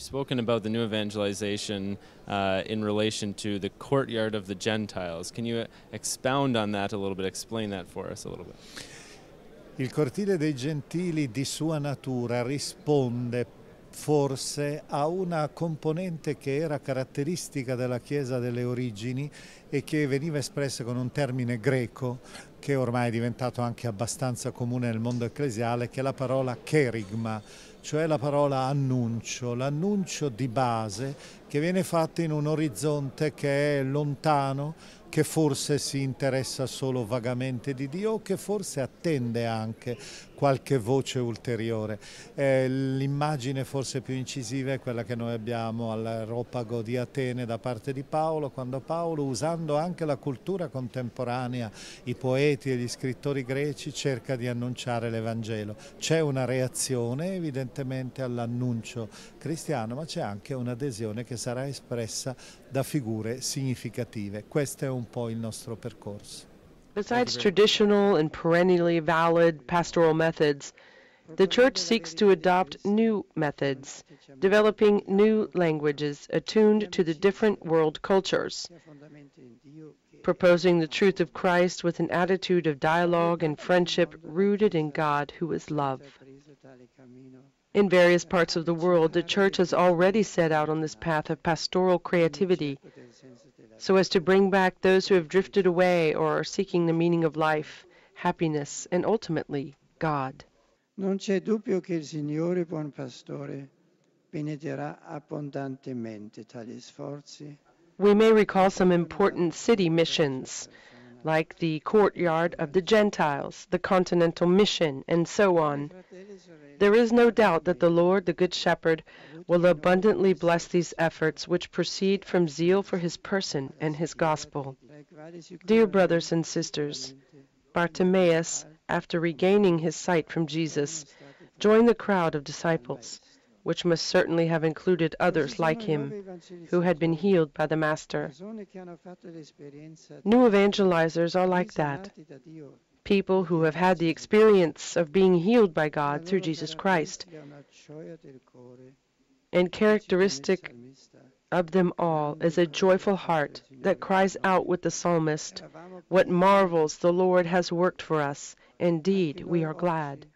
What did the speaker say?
You've spoken about the new evangelization uh, in relation to the courtyard of the Gentiles. Can you expound on that a little bit? Explain that for us a little bit. Il cortile dei gentili di sua natura risponde forse a una componente che era caratteristica della Chiesa delle origini e che veniva espressa con un termine greco che ormai è diventato anche abbastanza comune nel mondo ecclesiale, che è la parola kerigma, cioè la parola annuncio, l'annuncio di base che viene fatto in un orizzonte che è lontano, che forse si interessa solo vagamente di Dio che forse attende anche qualche voce ulteriore. Eh, l'immagine forse più incisiva è quella che noi abbiamo all'Areopago di Atene da parte di Paolo, quando Paolo, usando anche la cultura contemporanea, i poeti e gli scrittori greci, cerca di annunciare l'Evangelo. C'è una reazione evidentemente all'annuncio cristiano, ma c'è anche un'adesione che sarà espressa da figure significative. Questo è un po' il nostro percorso. Besides traditional and perennially valid pastoral methods, the Church seeks to adopt new methods, developing new languages attuned to the different world cultures, proposing the truth of Christ with an attitude of dialogue and friendship rooted in God, who is love. In various parts of the world, the Church has already set out on this path of pastoral creativity so as to bring back those who have drifted away or are seeking the meaning of life, happiness, and ultimately, God. Non c'è dubbio che il Signore buon pastore benedirà abbondantemente tali sforzi. We may recall some important city missions, like the courtyard of the Gentiles, the Continental Mission, and so on. There is no doubt that the Lord, the Good Shepherd, will abundantly bless these efforts which proceed from zeal for his person and his gospel. Dear brothers and sisters, Bartimaeus, after regaining his sight from Jesus, joined the crowd of disciples, which must certainly have included others like him, who had been healed by the Master. New evangelizers are like that people who have had the experience of being healed by God through Jesus Christ. And characteristic of them all is a joyful heart that cries out with the psalmist, What marvels the Lord has worked for us! Indeed, we are glad.